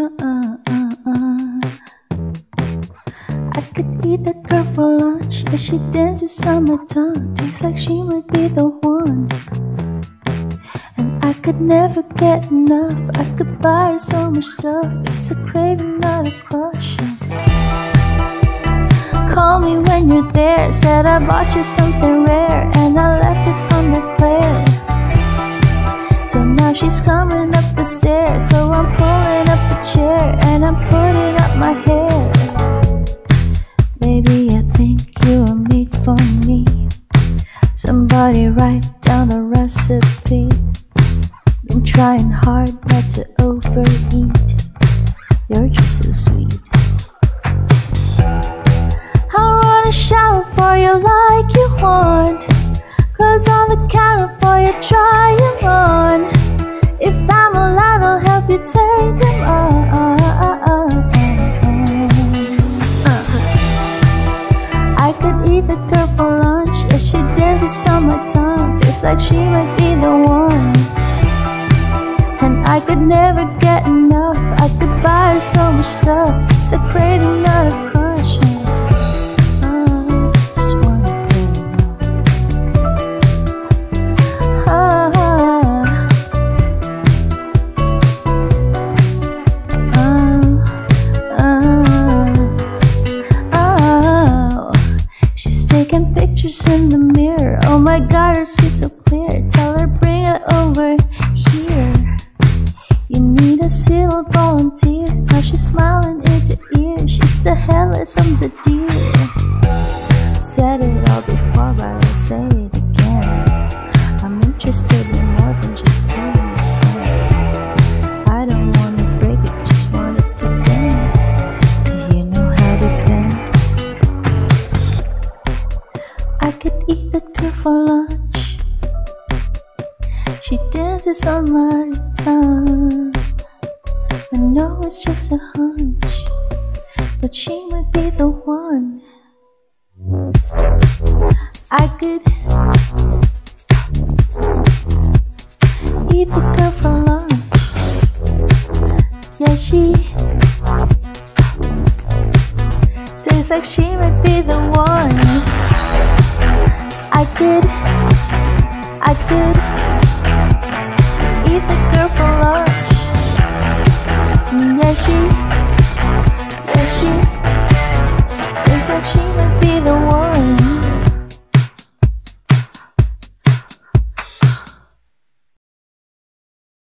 Uh, uh, uh, I could eat that girl for lunch as she dances on my tongue. Tastes like she might be the one. And I could never get enough. I could buy her so much stuff. It's a craving, not a crush. Call me when you're there. Said I bought you something rare, and I left it on the undeclared. So now she's coming up the stairs. So I'm my hair. Baby, I think you are made for me. Somebody write down the recipe. Been trying hard not to overeat. You're just so sweet. I wanna shower for you like you want. Clothes on the counter for you, try them on. If I'm allowed, I'll help you take them on. The girl for lunch. Yeah, she dances on my tongue. Tastes like she might be the one. And I could never get enough. I could buy her so much stuff. It's a craving, not a pictures in the mirror. Oh my god, her skin's so clear. Tell her bring it over here. You need a seal volunteer. Now she's smiling ear to ear. She's the hairless of the deer. Said it all before, but I'll say it again. I'm interested in more than just I could eat that girl for lunch. She dances on my tongue. I know it's just a hunch, but she might be the one. I could eat the girl for lunch. Yeah, she tastes like she might be the one.